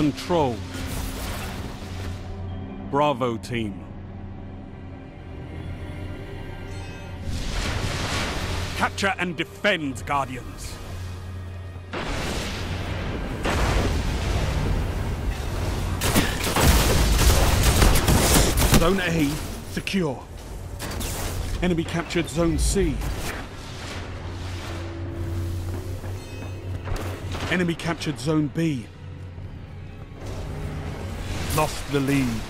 control. Bravo team. Capture and defend, Guardians. Zone A secure. Enemy captured Zone C. Enemy captured Zone B. Lost the lead.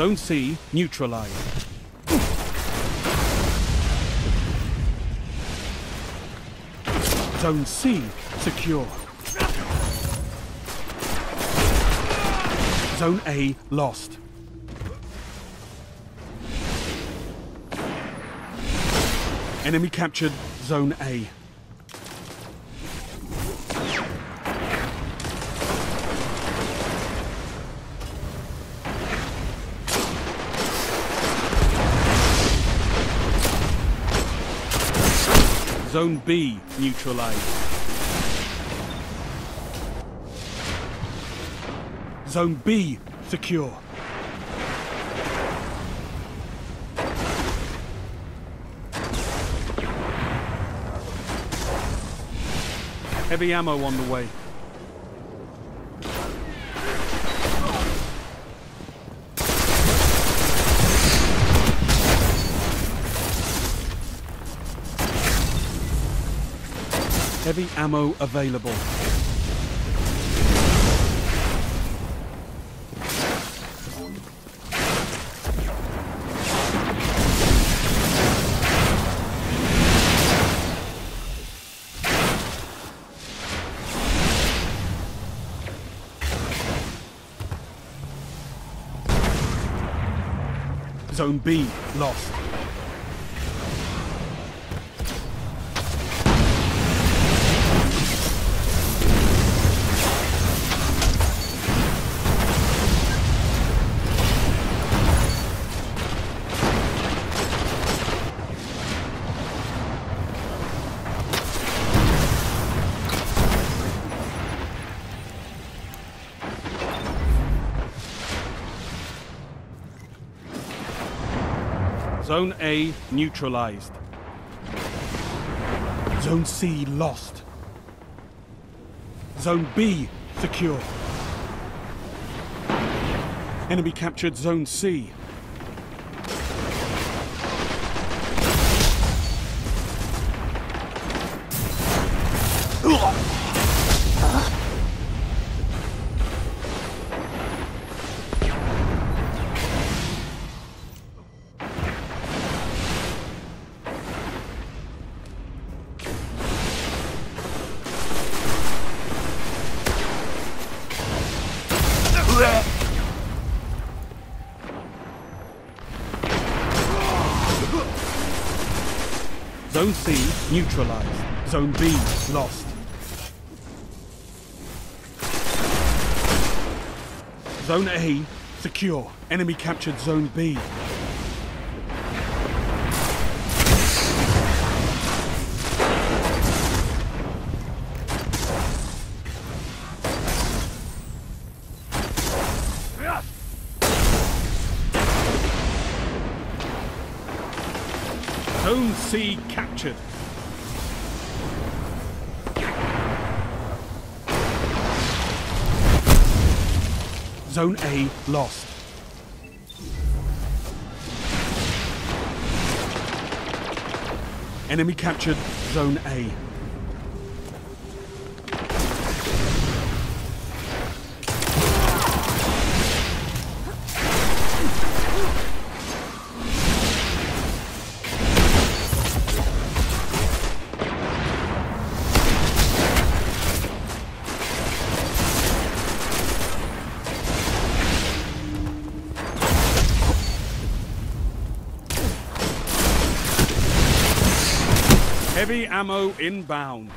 Zone C neutralized. Zone C secure. Zone A lost. Enemy captured Zone A. Zone B neutralized. Zone B secure. Heavy ammo on the way. Heavy ammo available. Zone B lost. Zone A neutralized. Zone C lost. Zone B secure. Enemy captured Zone C. Zone C neutralized. Zone B lost. Zone A Secure. Enemy captured Zone B. Zone C captured. Zone A lost. Enemy captured Zone A. Heavy ammo inbound.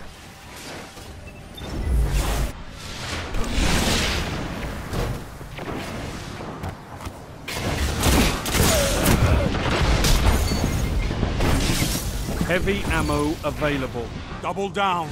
Heavy ammo available. Double down.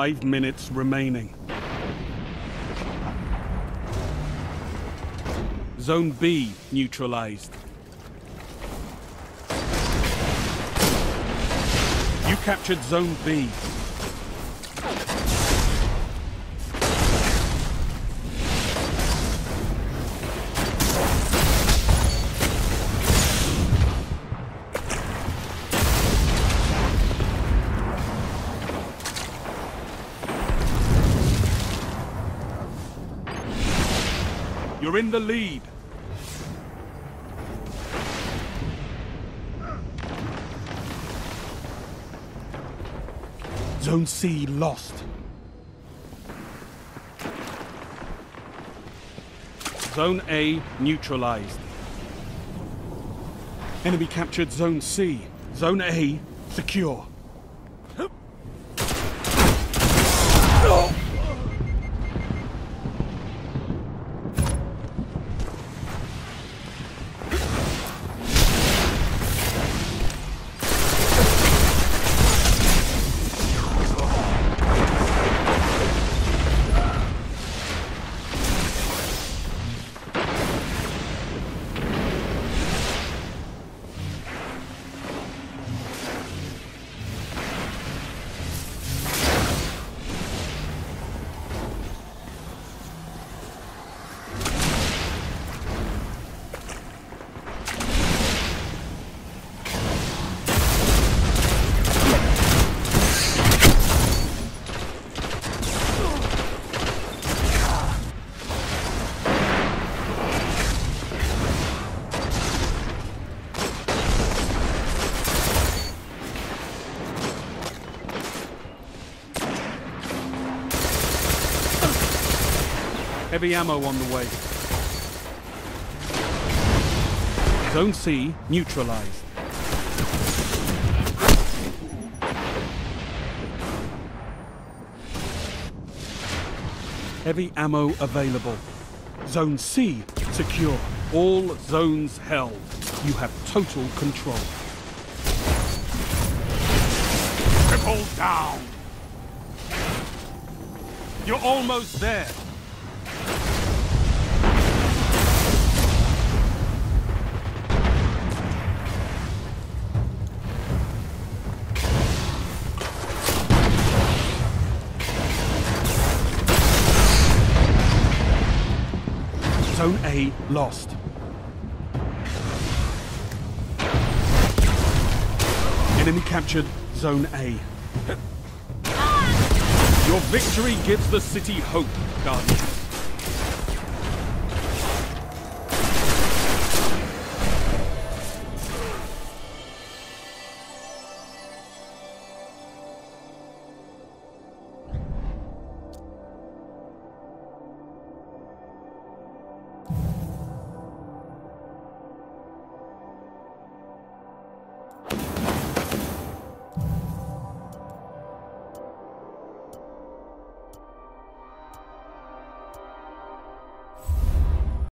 Five minutes remaining. Zone B neutralized. You captured Zone B. You're in the lead. Zone C lost. Zone A neutralized. Enemy captured Zone C. Zone A secure. Heavy ammo on the way. Zone C neutralized. Heavy ammo available. Zone C secure. All zones held. You have total control. Triple down. You're almost there. A lost. Enemy captured Zone A. Your victory gives the city hope, Guardian.